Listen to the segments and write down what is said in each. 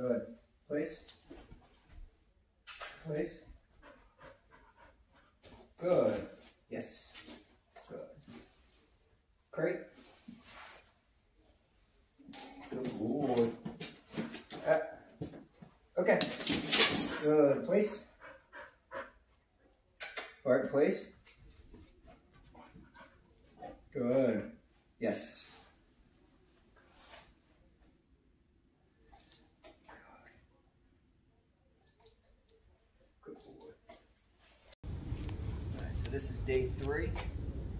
Good. Place. Place. Good. Yes. Good. Crate. Good boy. Uh, okay. Good. Place. Bart, place. Good. Yes. Good boy. Alright, so this is day three.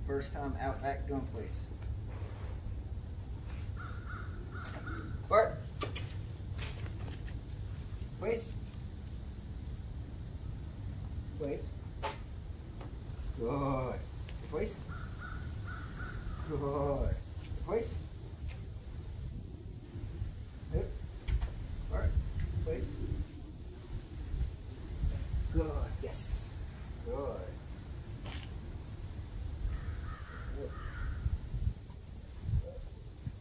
First time out back doing place. Bart. Place. Place. Good. Place. Good. Place. Good. Yes. Good. Good.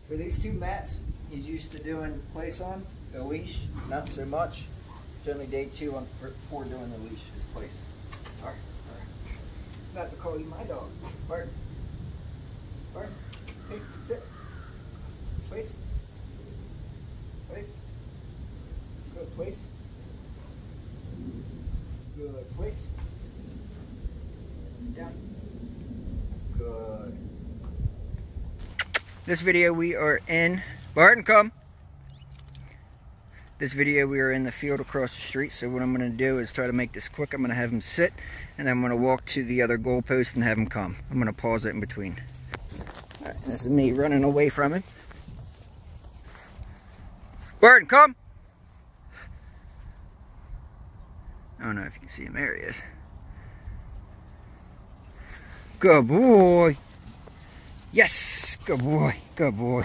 So these two mats he's used to doing place on, the leash, not so much. It's only day two on for, for doing the leash is place. Alright, alright. About to call you my dog. Bart. Bart. Hey, sit. Place. Place. Good place. Good place. Down. Good. This video we are in Barton, come. This video we are in the field across the street, so what I'm going to do is try to make this quick. I'm going to have him sit, and then I'm going to walk to the other goalpost and have him come. I'm going to pause it in between. Right, this is me running away from him. Barton, come! I don't know if you can see him. There he is. Good boy. Yes, good boy, good boy.